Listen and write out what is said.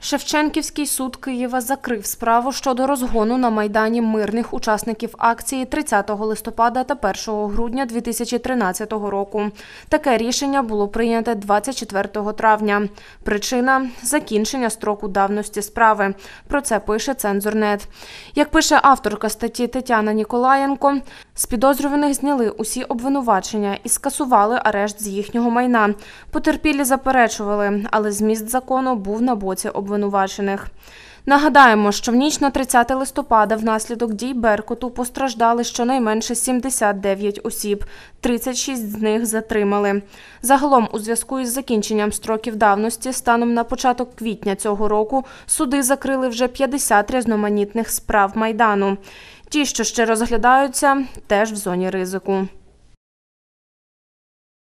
Шевченківський суд Києва закрив справу щодо розгону на Майдані мирних учасників акції 30 листопада та 1 грудня 2013 року. Таке рішення було прийняте 24 травня. Причина – закінчення строку давності справи. Про це пише «Цензорнет». Як пише авторка статті Тетяна Ніколаєнко, з підозрюваних зняли усі обвинувачення і скасували арешт з їхнього майна. Потерпілі заперечували, але зміст закону був на боці обвинувачених. Нагадаємо, що в ніч на 30 листопада внаслідок дій Беркуту постраждали щонайменше 79 осіб, 36 з них затримали. Загалом, у зв'язку із закінченням строків давності, станом на початок квітня цього року суди закрили вже 50 різноманітних справ Майдану. Ті, що ще розглядаються, теж в зоні ризику.